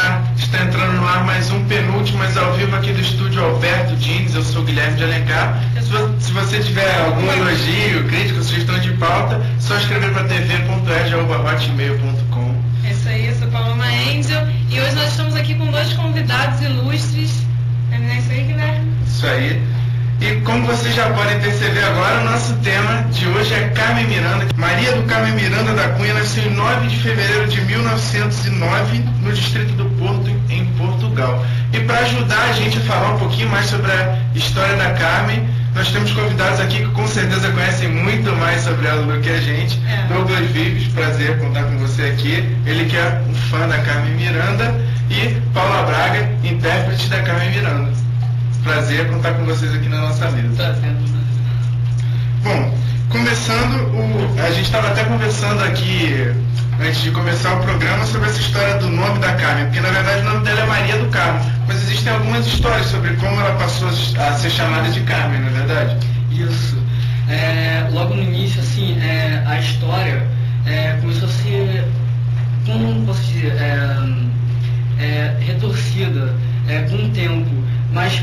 ar, está entrando no ar mais um penúltimo, mas ao vivo aqui do estúdio Alberto Dines, eu sou Guilherme de Alencar. Se você tiver algum elogio, crítica, sugestão de pauta, só escrever para tv.ed.hotmail.com. É isso aí, eu sou Paloma Angel e hoje nós estamos aqui com dois convidados ilustres. É isso aí, Guilherme? Isso aí. E como vocês já podem perceber agora, o nosso tema de hoje é Carmen Miranda. Maria do Carmen Miranda da Cunha nasceu em 9 de fevereiro de 1909 no distrito do Porto, em Portugal. E para ajudar a gente a falar um pouquinho mais sobre a história da Carmen, nós temos convidados aqui que com certeza conhecem muito mais sobre ela do que a gente. É. Douglas Vives, prazer contar com você aqui. Ele que é um fã da Carmen Miranda. E Paula Braga, intérprete da Carmen Miranda. Prazer contar com vocês aqui na nossa mesa. Prazer. Bom, começando, o, a gente estava até conversando aqui antes de começar o programa sobre essa história do nome da Carmen, porque na verdade o nome dela é Maria do Carmo, mas existem algumas histórias sobre como ela passou a ser chamada de Carmen, não é verdade? Isso. É, logo no início, assim, é, a história é, começou a ser, como posso dizer, é, é, retorcida com o tempo. Mas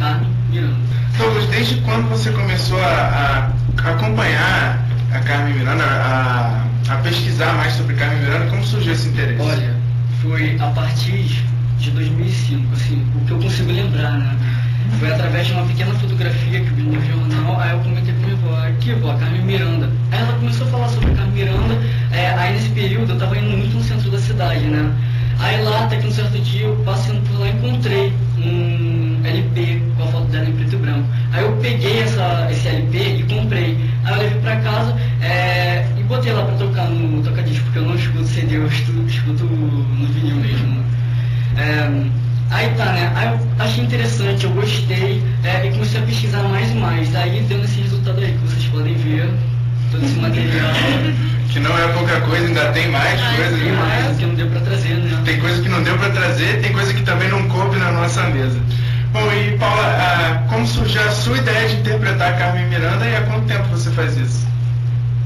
Carmen Miranda. Douglas, desde quando você começou a, a acompanhar a Carmen Miranda, a, a pesquisar mais sobre Carmen Miranda, como surgiu esse interesse? Olha, foi a partir de 2005, assim, o que eu consigo lembrar, né? Foi através de uma pequena fotografia que eu vi no jornal, aí eu comentei com minha avó, aqui vó, Carmen Miranda. Aí ela começou a falar sobre a Carmen Miranda, é, aí nesse período eu tava indo muito no centro da cidade, né? Aí lá, até que um certo dia, eu passando por lá, encontrei ainda tem mais ah, coisa. Tem mais, que não deu para trazer, né? Tem coisa que não deu para trazer, tem coisa que também não coube na nossa mesa. Bom, e Paula, ah, como surgiu a sua ideia de interpretar Carmen Miranda e há quanto tempo você faz isso?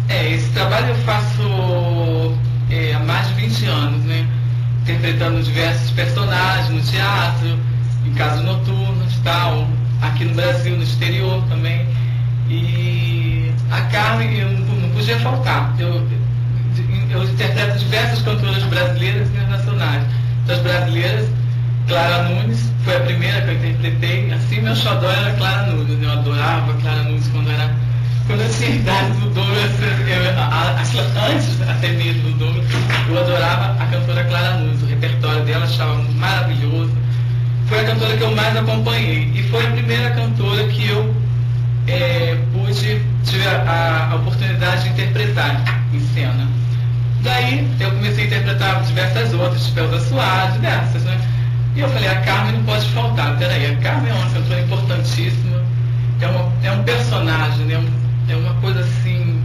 É, esse trabalho eu faço é, há mais de 20 anos, né? interpretando diversos personagens no teatro, em casos noturnos tal, aqui no Brasil, no exterior também. E a Carmen eu não podia faltar. Eu, eu interpreto diversas cantoras brasileiras e internacionais. Das brasileiras, Clara Nunes, foi a primeira que eu interpretei. Assim, meu xodó era Clara Nunes. Eu adorava Clara Nunes quando era quando eu tinha idade do Douglas, eu, antes até mesmo do Douglas, eu adorava a cantora Clara Nunes, o repertório dela achava maravilhoso. Foi a cantora que eu mais acompanhei e foi a primeira cantora que eu é, pude, tive a, a, oportunidade de interpretar em cena. Daí eu comecei a interpretar diversas outras, tipo Elza Soares, diversas, né? E eu falei, a Carmen não pode faltar. Peraí, a Carmen é uma cantora importantíssima, é, uma, é um personagem, né? é uma coisa assim.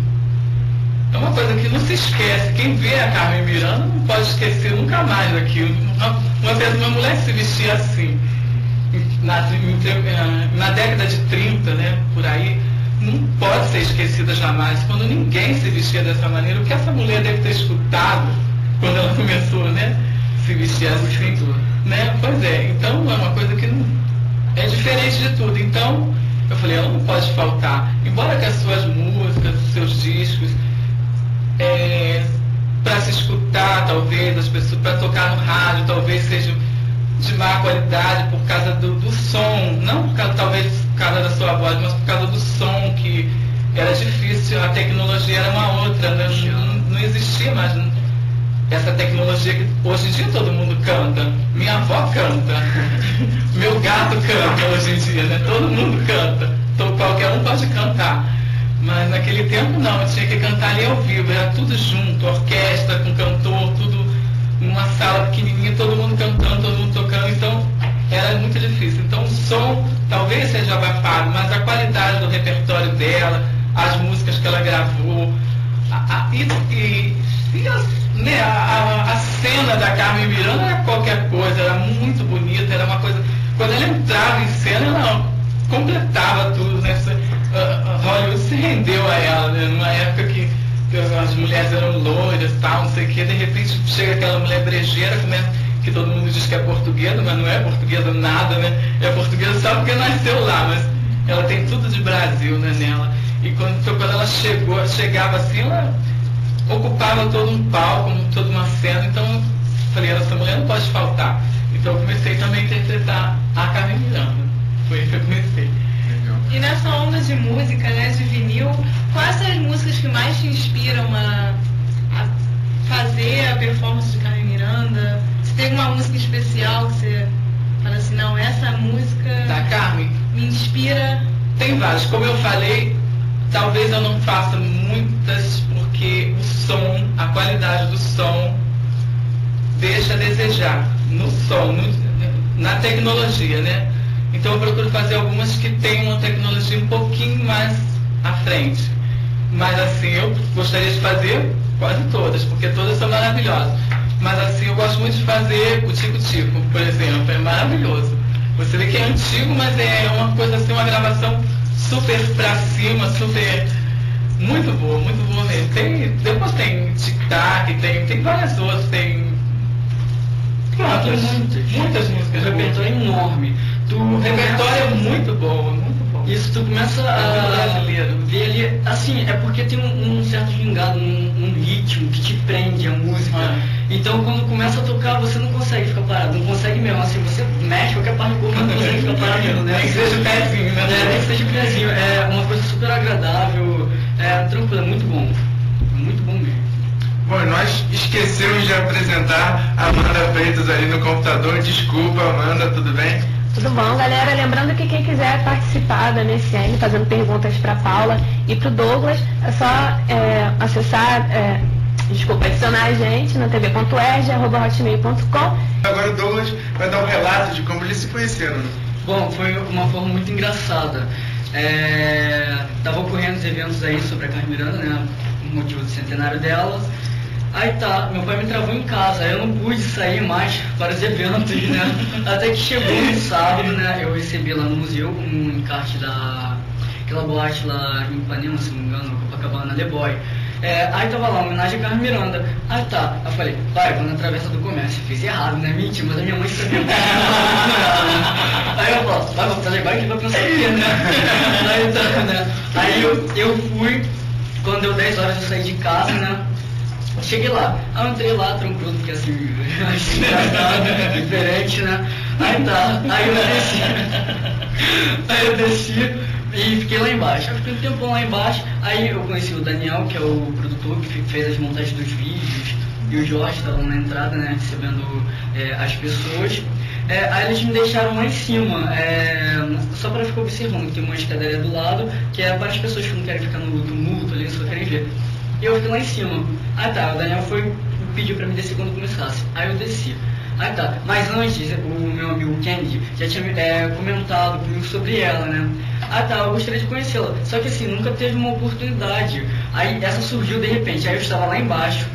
É uma coisa que não se esquece. Quem vê a Carmen Miranda não pode esquecer nunca mais aquilo. Uma, uma vez uma mulher se vestia assim. Na, na década de 30, né, por aí, não pode ser esquecida jamais. Quando ninguém se vestia dessa maneira, o que essa mulher deve ter escutado quando ela começou, né? Se vestir assim. Né? Pois é, então é uma coisa que não, é diferente de tudo. Então, eu falei, ela não pode faltar. Embora que as suas músicas, os seus discos, é, para se escutar, talvez, as pessoas, para tocar no rádio, talvez sejam de má qualidade por causa do, do som, não por causa, talvez por causa da sua voz, mas por causa a tecnologia era uma outra, né? não, não existia mais essa tecnologia que hoje em dia todo mundo canta. Minha avó canta. Meu gato canta hoje em dia, né? Todo mundo canta. Então qualquer um pode cantar. Mas naquele tempo não, tinha que cantar ali ao vivo, era tudo junto, orquestra com cantor, tudo numa sala pequenininha, todo mundo cantando, todo mundo tocando, então era muito difícil. Então o som talvez seja abafado, mas a qualidade do repertório dela, as músicas que ela gravou, a, a, e, e, as né, a, Menina da Carmen Miranda era qualquer coisa, era muito bonita, era uma coisa. Quando ela entrava em cena, ela completava tudo, né? Uh, Hollywood se rendeu a ela, né? Numa época que, que as mulheres eram loiras tal, não sei o quê, de repente chega aquela mulher brejeira, começa, que todo mundo diz que é portuguesa, mas não é portuguesa nada, né? É portuguesa só porque nasceu lá, mas ela tem tudo de Brasil né, nela. E quando, quando ela chegou, chegava assim, ela ocupava todo um palco, toda uma cena, então eu falei, essa mulher não pode faltar. Então eu comecei também a interpretar a Carmen Miranda. Foi aí que eu comecei. E nessa onda de música, né, de vinil, quais são as músicas que mais te inspiram a, a fazer a performance de Carmen Miranda? Se tem uma música especial que você fala assim, não, essa música Da Carmen? me inspira. Tem várias. Como eu falei, talvez eu não faça muitas porque o som, a qualidade do som deixa a desejar no som, no- na tecnologia, né? Então eu procuro fazer algumas que tenham uma tecnologia um pouquinho mais à frente. Mas assim, eu gostaria de fazer quase todas, porque todas são maravilhosas. Mas assim, eu gosto muito de fazer o Tico Tico, por exemplo, é maravilhoso. Você vê que é antigo, mas é uma coisa assim, uma gravação super pra cima, super. Muito boa, muito boa mesmo. Tem, depois tem Tic Tac, tem, tem várias outras, tem. Ah, tem Muitas, muitas. muitas O músicas. repertório é enorme. Tu O repertório é muito bom, muito bom. Isso, tu começa a brasileiro. ver ali, assim, é porque tem um, um certo gingado, um, um ritmo que te prende a música. Ah. Então quando começa a tocar, você não consegue ficar parado, não consegue mesmo, assim, você mexe qualquer parte do corpo, não consegue ficar parado, né? Nem que seja o pezinho, né? É, nem que seja o pezinho, é uma coisa super agradável, é tranquilo, é muito bom. Muito bom mesmo. Bom, nós esquecemos de apresentar a Amanda Freitas ali no computador. Desculpa, Amanda, tudo bem? Tudo bom, galera? Lembrando que quem quiser participar da MSN, fazendo perguntas para Paula e para o Douglas, é só é, acessar, é, desculpa, adicionar a gente na tv.erg.hotmail.com. Agora o Douglas vai dar um relato de como eles se conheceram. Bom, foi uma forma muito engraçada. É, tava ocorrendo os eventos aí sobre a Carmen Miranda, né? O motivo do centenário dela. Aí tá, meu pai me travou em casa, aí eu não pude sair mais para os eventos, né? Até que chegou no sábado, né? Eu recebi lá no museu um encarte da aquela boate lá em Ipanema, se não me engano, Copacabana, The Boy. É, aí tava lá, homenagem a Carmen Miranda. Aí tá, eu falei, pai, vou na Travessa do Comércio. Fiz errado, né? Mentira, mas a minha mãe sabia. aí eu falo, vai, vou trazer bike, vai pensar o quê, né? aí tá, né? Aí eu, eu fui, quando deu 10 horas eu saí de casa, né? Cheguei lá, aí eu entrei lá tranquilo, porque assim, achei engraçado, diferente, né? Aí tá, aí eu desci, aí eu desci e fiquei lá embaixo. Aí fiquei um tempão lá embaixo, aí eu conheci o Daniel, que é o produtor que fe- fez as montagens dos vídeos, e o Jorge estavam na entrada, né, recebendo é, as pessoas. É, aí eles me deixaram lá em cima, é, só para ficar observando, tem uma escadaria do lado, que é para as pessoas que não querem ficar no tumulto ali, só querem ver. E eu fiquei lá em cima. Ah tá, o Daniel foi pediu pra me descer quando começasse. Aí eu desci. Ah tá, mas antes o meu amigo Kennedy já tinha é, comentado comigo sobre ela, né? Ah tá, eu gostaria de conhecê-la. Só que assim, nunca teve uma oportunidade. Aí essa surgiu de repente. Aí eu estava lá embaixo,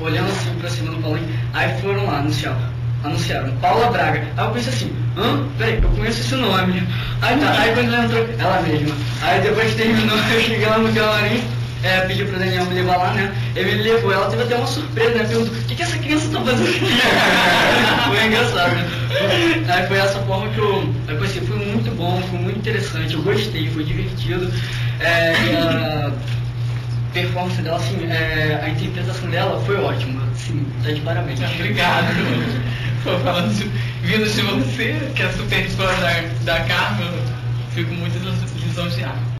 olhando assim pra cima no palanque. Aí foram lá anunciar. Anunciaram, Paula Braga. Aí eu pensei assim, hã? Peraí, eu conheço esse nome. Aí tá, aí quando ela entrou, ela mesma. Aí depois terminou, eu cheguei lá no camarim, é, pedi pro Daniel me levar lá, né? Ele me levou, ela teve até uma surpresa, né? Perguntou, o que, que essa criança tá fazendo aqui? foi engraçado? Aí foi essa forma que eu, eu conheci, foi muito bom, interessante, eu gostei, foi divertido. É, a performance dela, assim, é, a interpretação dela foi ótima, assim, tá de parabéns. Obrigado. Falando de, vindo de você, que é super fã da, da Carmen, fico muito lisonjeado.